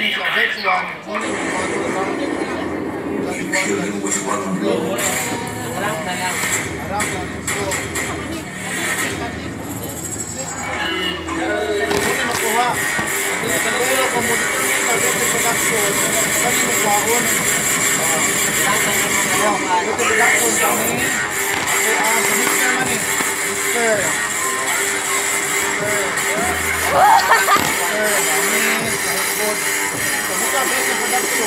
these are basically on You kill him with one blow. Ito bigak ko sa mga Ito ang mga naman eh. Mr.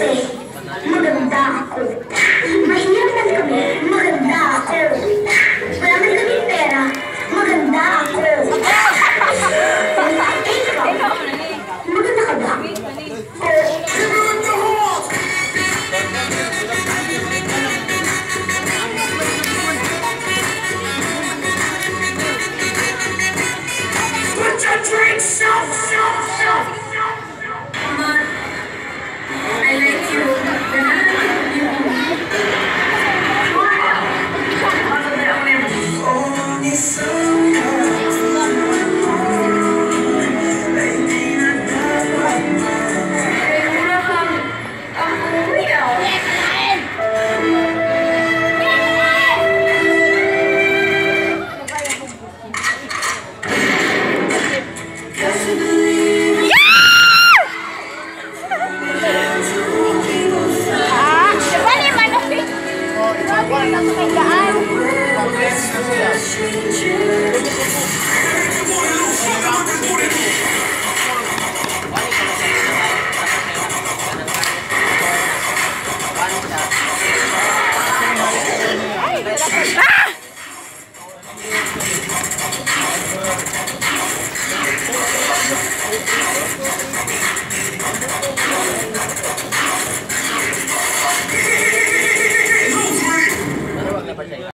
say, muda mda ako sa kayaan.